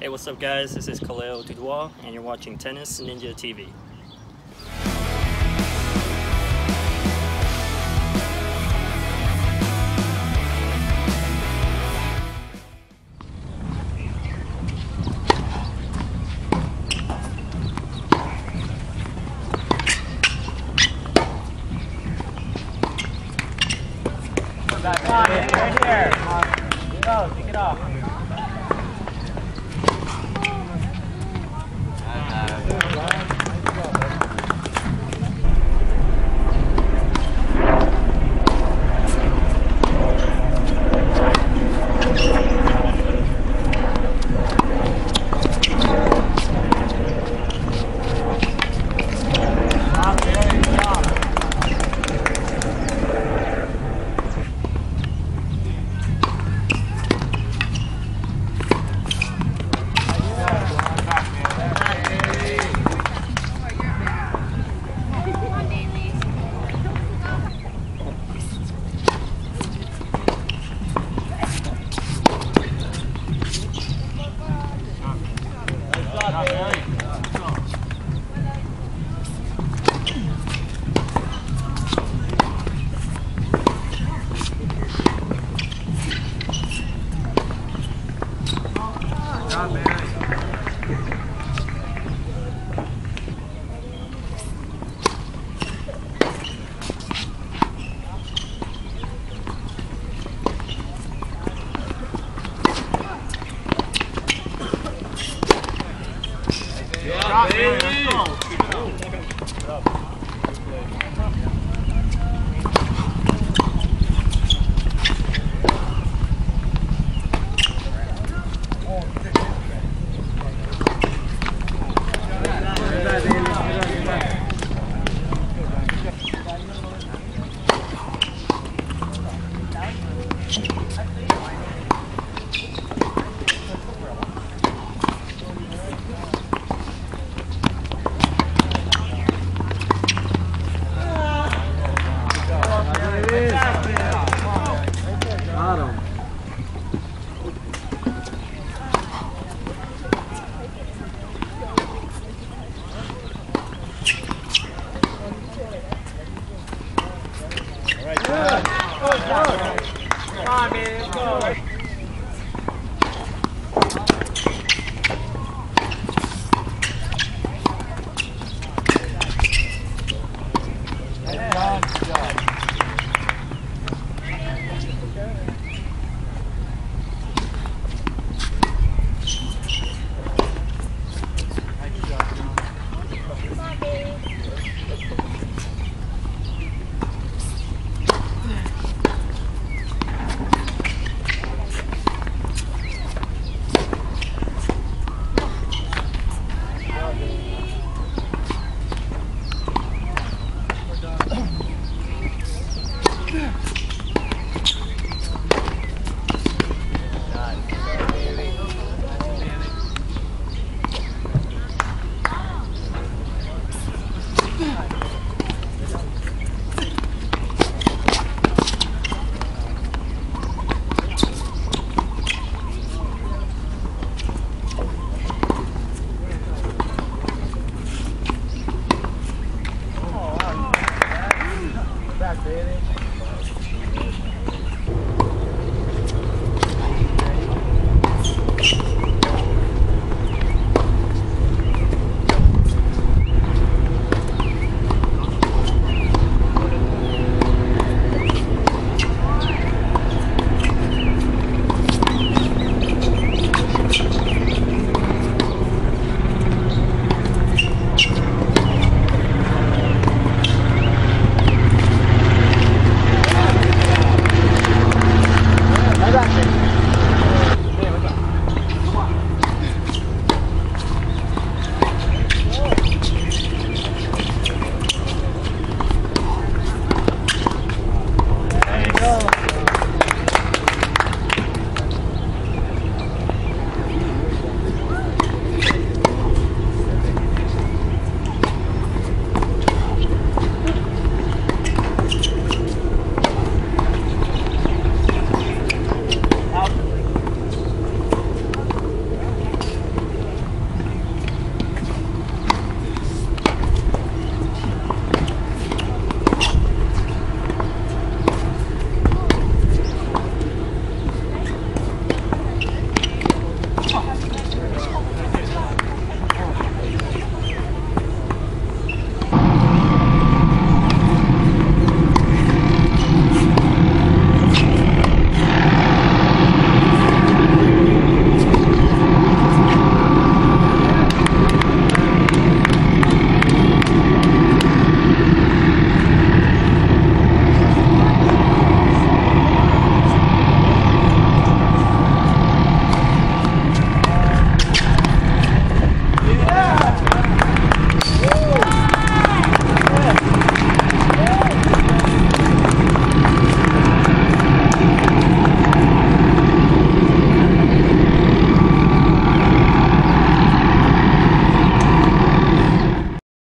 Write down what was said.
Hey, what's up, guys? This is Khalil Dudois, and you're watching Tennis Ninja TV. Right here. Go, take it off. Parabéns! Parabéns. Let's go.